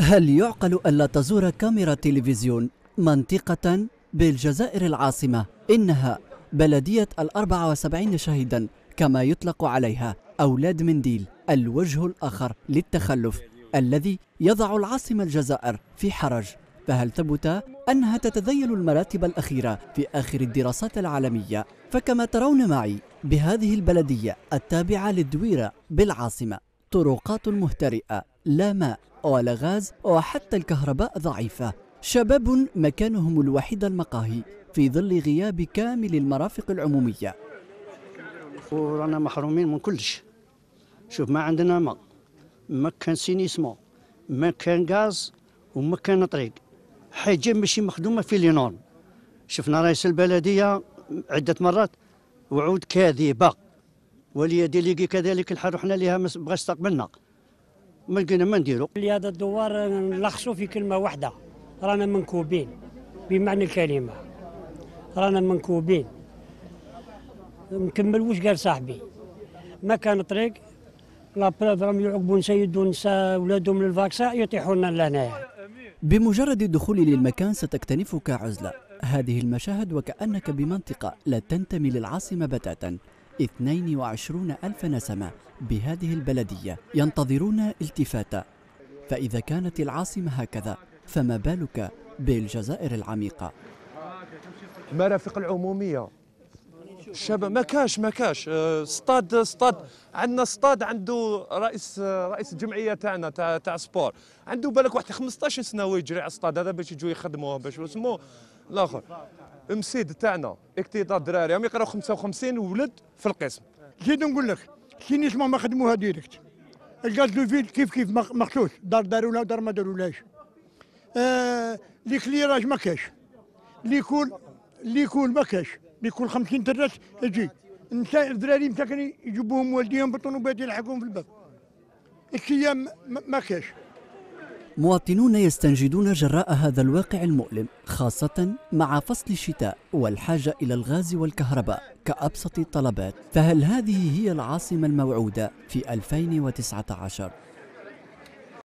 هل يعقل ألا تزور كاميرا تلفزيون منطقة بالجزائر العاصمة؟ إنها بلدية الأربعة وسبعين شهيدا كما يطلق عليها أولاد منديل الوجه الآخر للتخلف الذي يضع العاصمة الجزائر في حرج. فهل ثبت أنها تتذيل المراتب الأخيرة في آخر الدراسات العالمية؟ فكما ترون معي بهذه البلدية التابعة للدويرة بالعاصمة طرقات مهترئة. لا ماء ولا غاز وحتى الكهرباء ضعيفة. شباب مكانهم الوحيد المقاهي في ظل غياب كامل المرافق العمومية. ورانا محرومين من كلش. شوف ما عندنا ماء. ما كان سينيسمون ما كان غاز وما كان طريق. حاجة ماشي مخدومة في لينون. شفنا رئيس البلدية عدة مرات وعود كاذبة. ولي ديليغي كذلك الحال رحنا لها بغا استقبلنا ما لقينا ما نديرو. هذا الدوار نلخصوا في كلمة واحدة. رانا منكوبين بمعنى الكلمة. رانا منكوبين. نكمل واش قال صاحبي. ما كان طريق. لا بروف راهم يعقبوا نسيدوا نساء اولادهم للفاكسا يطيحوا لنا لهنايا. بمجرد الدخول للمكان ستكتنفك عزلة. هذه المشاهد وكأنك بمنطقة لا تنتمي للعاصمة بتاتا. 22 ألف نسمة بهذه البلدية ينتظرون التفاتة فإذا كانت العاصمة هكذا فما بالك بالجزائر العميقة؟ المرافق العمومية. الشباب ما كاش ما كاش آه، ستاد ستاد عندنا ستاد عنده رئيس آه، رئيس الجمعية تاعنا تاع تاع سبور. عنده بالك واحد 15 سنة ويجري على الستاد هذا باش يجوا يخدموه باش اسمه الآخر. مسيد تاعنا اكتظاظ دراري هم يقراو 55 ولد في القسم. زيد نقول لك سيني اسمه ما خدموها directe؟ ال gaz de ville كيف كيف؟ مخصوص. دار دارولا ودار ما دارولاش آه l'éclairage ما كاش l'école l'école ما كاش école 50 تراس يجي. النساء الدراري مساكن يجيبوهم والديهم بالطونوبات يلحقوهم في الباب. السيام ما كاش. مواطنون يستنجدون جراء هذا الواقع المؤلم خاصة مع فصل الشتاء والحاجة إلى الغاز والكهرباء كأبسط الطلبات. فهل هذه هي العاصمة الموعودة في 2019؟